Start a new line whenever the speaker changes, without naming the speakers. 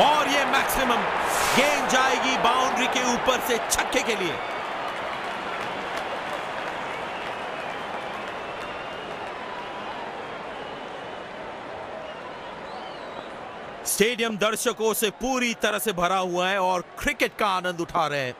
और ये मैक्सिमम गेंद जाएगी बाउंड्री के ऊपर से छक्के के लिए। स्टेडियम दर्शकों से पूरी तरह से भरा हुआ है और क्रिकेट का आनंद उठा रहे हैं।